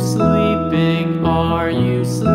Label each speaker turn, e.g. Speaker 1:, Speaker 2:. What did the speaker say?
Speaker 1: sleeping? Are you sleeping?